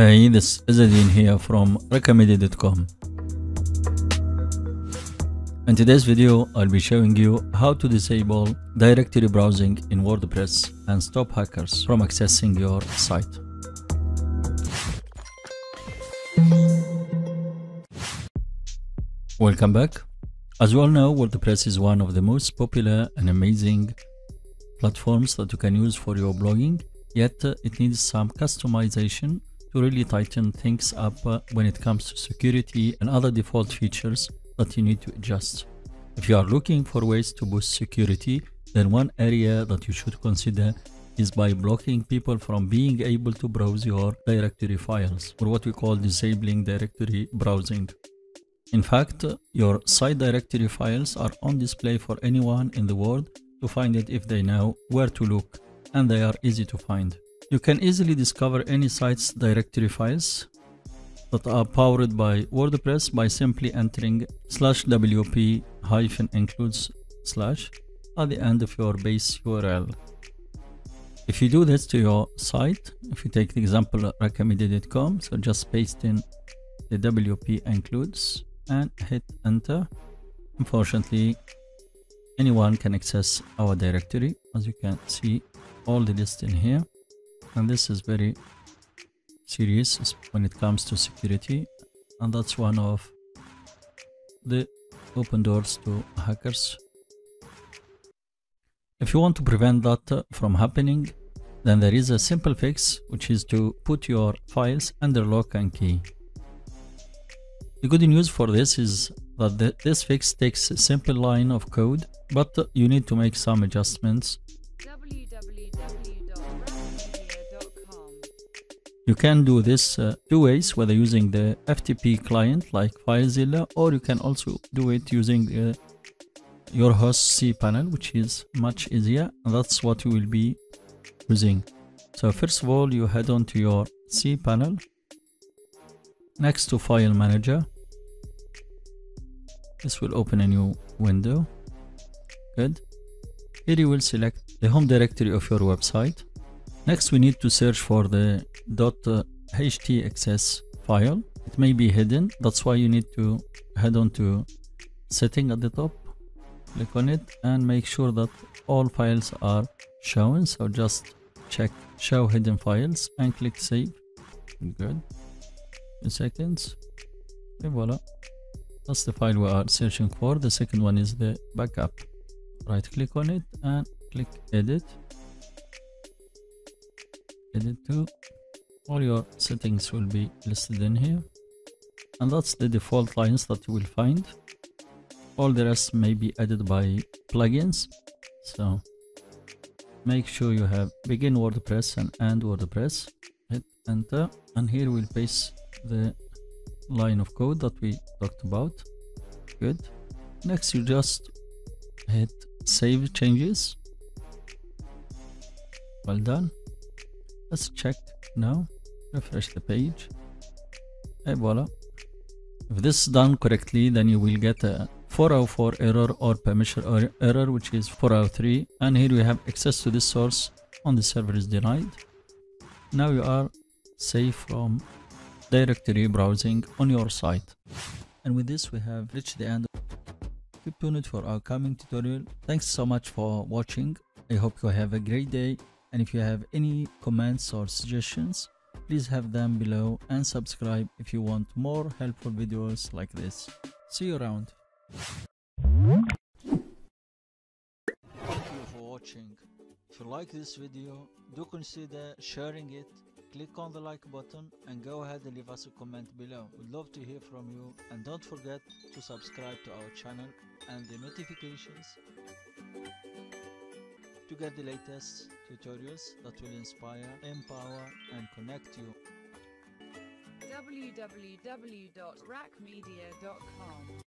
Hey, this is Azadin here from Raqmedia.com. In today's video, I'll be showing you how to disable directory browsing in WordPress and stop hackers from accessing your site. Welcome back. As you all know, WordPress is one of the most popular and amazing platforms that you can use for your blogging, yet uh, it needs some customization to really tighten things up uh, when it comes to security and other default features that you need to adjust. If you are looking for ways to boost security, then one area that you should consider is by blocking people from being able to browse your directory files, or what we call disabling directory browsing. In fact, your site directory files are on display for anyone in the world to find it if they know where to look, and they are easy to find. You can easily discover any site's directory files that are powered by WordPress by simply entering slash wp hyphen includes slash at the end of your base URL. If you do this to your site, if you take the example raqmedia.com, so just paste in the wp includes and hit enter. Unfortunately, anyone can access our directory as you can see all the list in here and this is very serious when it comes to security. And that's one of the open doors to hackers. If you want to prevent that uh, from happening then there is a simple fix which is to put your files under lock and key. The good news for this is that this fix takes a simple line of code but uh, you need to make some adjustments You can do this uh, two ways, whether using the FTP client like FileZilla, or you can also do it using uh, your host cPanel, which is much easier. And that's what you will be using. So first of all, you head on to your cPanel next to File Manager. This will open a new window. Good. Here you will select the home directory of your website. Next, we need to search for the .htaccess file. It may be hidden. That's why you need to head on to setting at the top, click on it and make sure that all files are shown. So just check show hidden files and click save. Good. In seconds. Okay, voila. That's the file we are searching for. The second one is the backup. Right click on it and click edit edit to all your settings will be listed in here. And that's the default lines that you will find. All the rest may be added by plugins. So make sure you have begin wordpress and end wordpress. Hit enter. And here we'll paste the line of code that we talked about. Good. Next you just hit save changes. Well done let's check now. Refresh the page. And voila. If this is done correctly then you will get a 404 error or permission er, error which is 403 and here we have access to this source on the server is denied. Now you are safe from directory browsing on your site. And with this we have reached the end keep tuned for our coming tutorial. Thanks so much for watching. I hope you have a great day and if you have any comments or suggestions please have them below and subscribe if you want more helpful videos like this. See you around. Thank you for watching. If you like this video do consider sharing it. Click on the like button and go ahead and leave us a comment below. We'd love to hear from you. And don't forget to subscribe to our channel and the notifications to get the latest tutorials that will inspire, empower and connect you. www.raqmedia.com